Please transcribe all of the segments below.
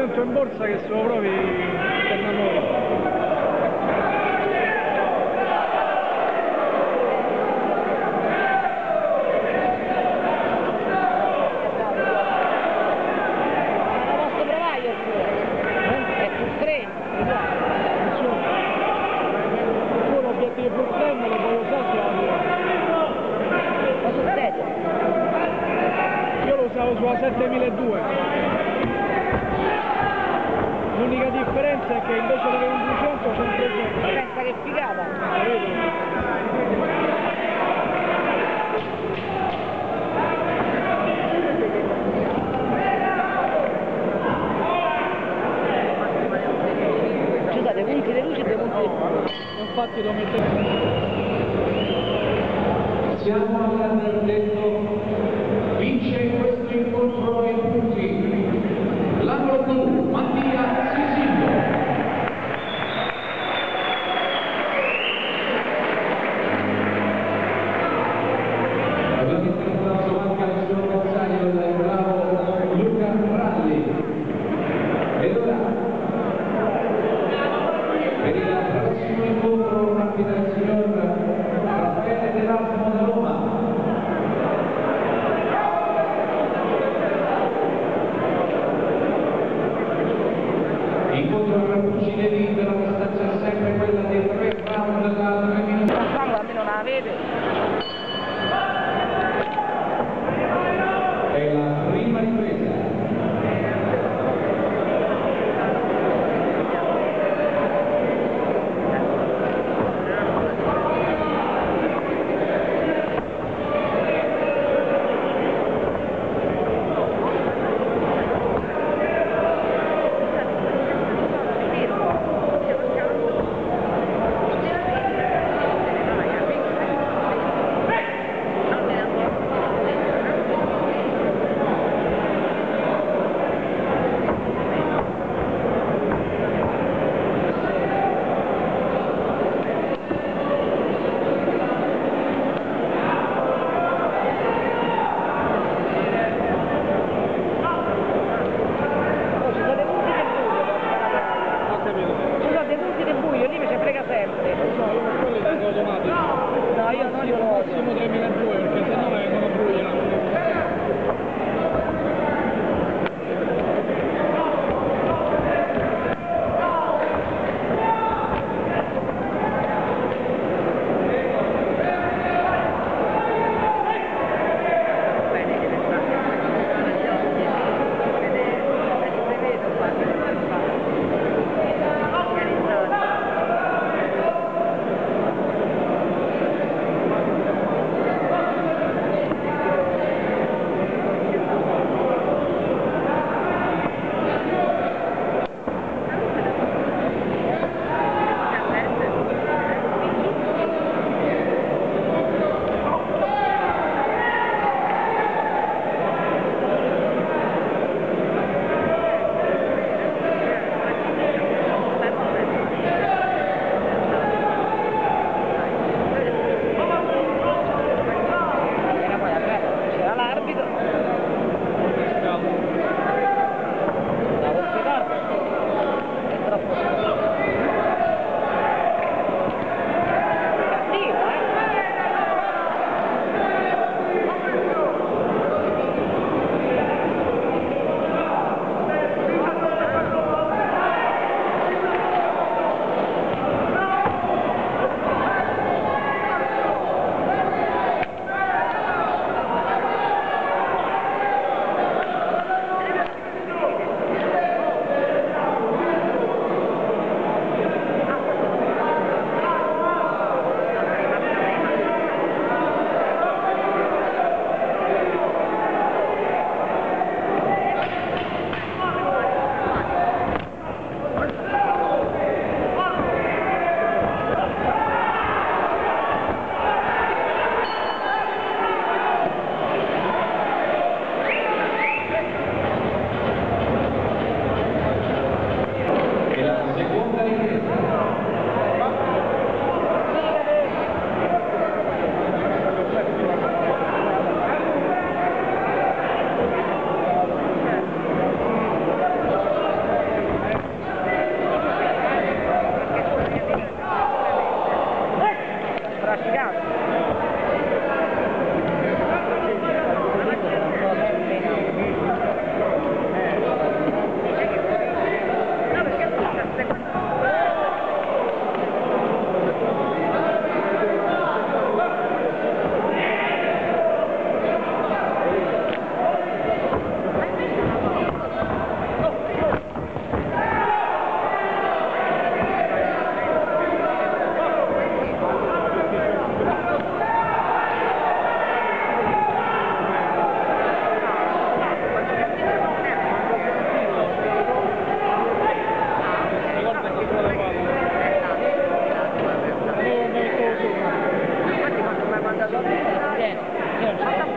100 in borsa che sono proprio per lavoro. le luci, le luci devono essere... Infatti da metteremo... Siamo andati all'argomento, vince questo incontro ai punti.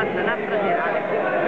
Marcela Frăzerale.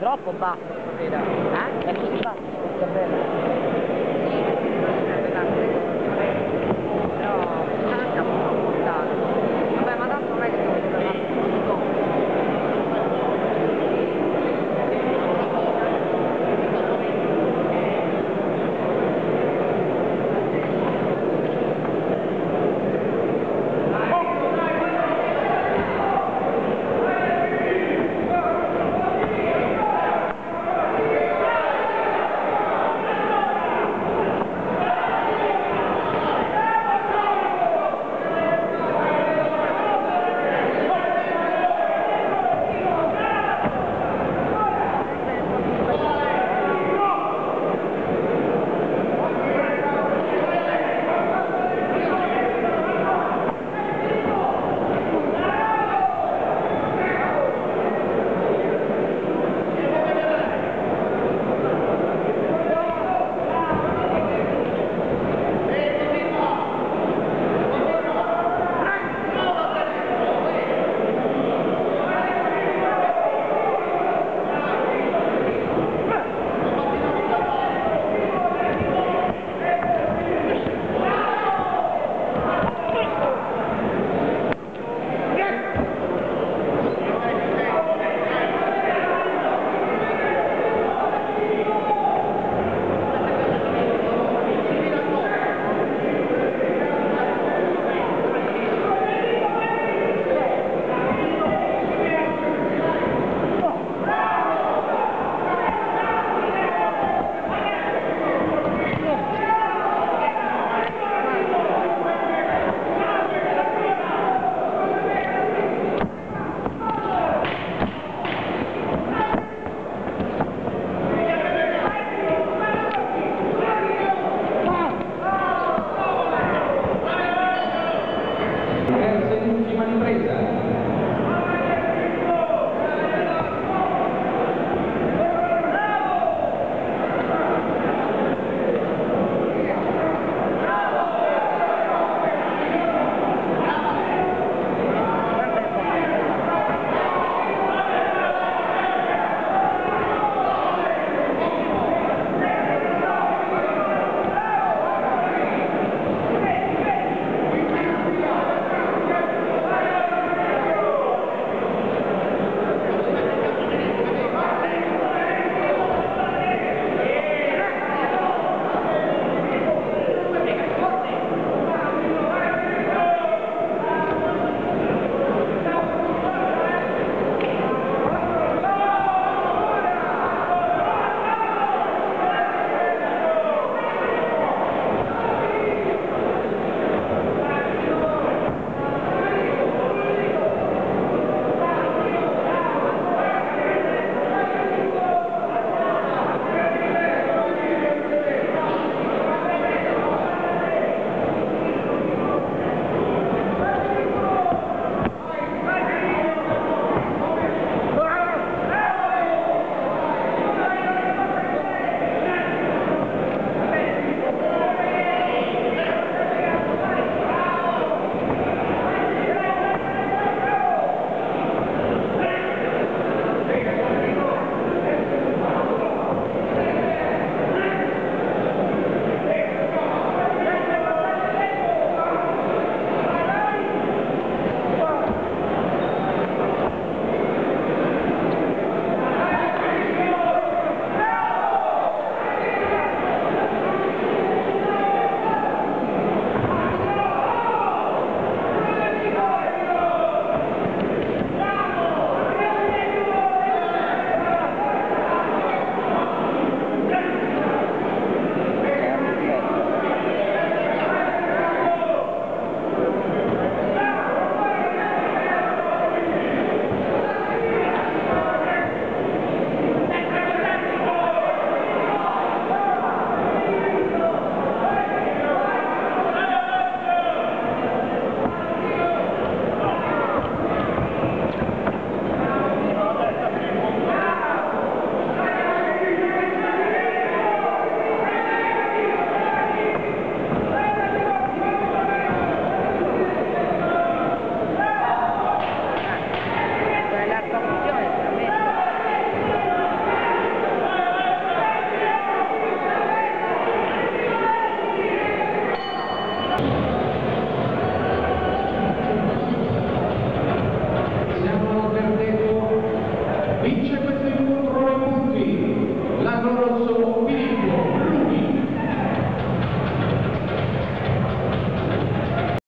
Troppo basso